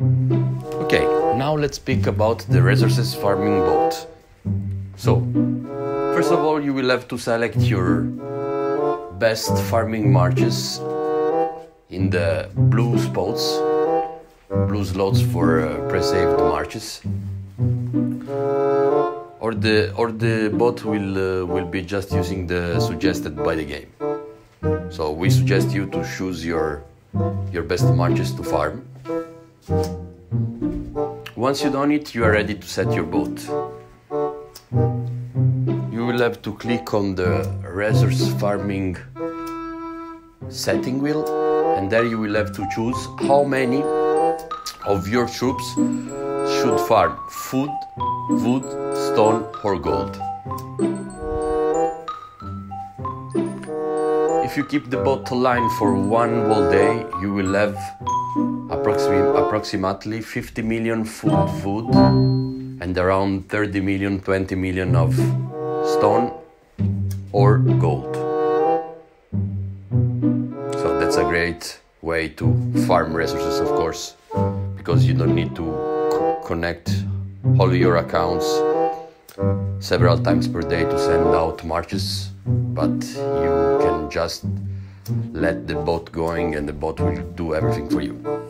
Okay, now let's speak about the resources farming bot. So, first of all, you will have to select your best farming marches in the blue spots, blue slots for uh, pre-saved marches. Or the or the bot will uh, will be just using the suggested by the game. So we suggest you to choose your your best marches to farm. Once you've done it, you are ready to set your bot. You will have to click on the resource farming setting wheel, and there you will have to choose how many of your troops should farm food, wood, stone, or gold. If you keep the bot aligned for one whole day, you will have approximately, approximately 50 million food food and around 30 million, 20 million of stone or gold. So that's a great way to farm resources, of course, because you don't need to co- connect all your accounts several times per day to send out marches, but you can just let the bot going and the bot will do everything for you.